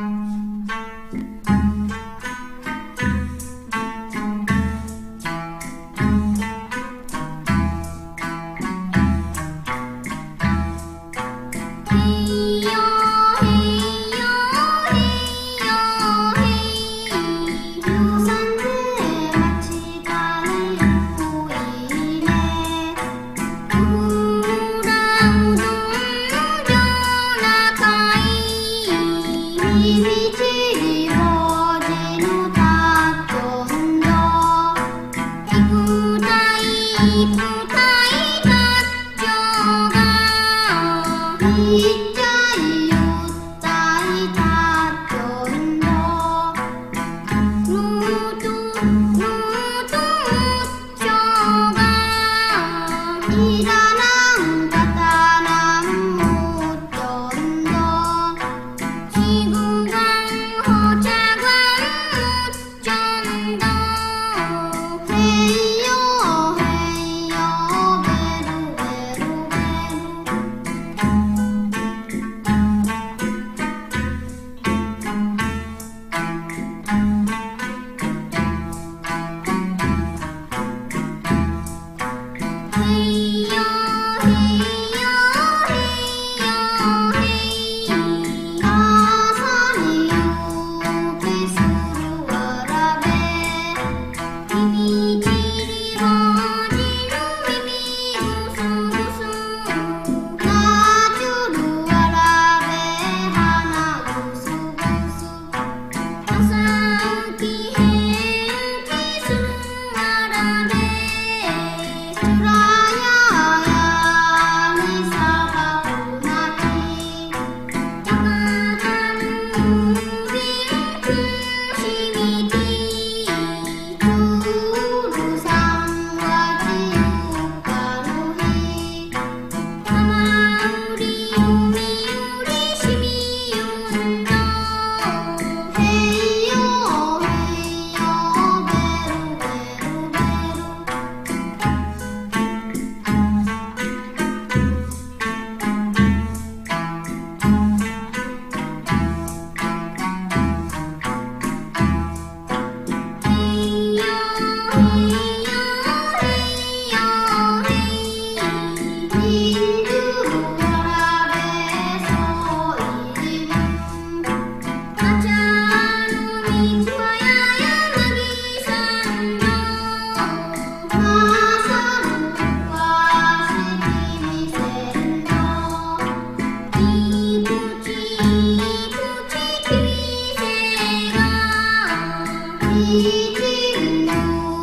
Música Thank you. 一径入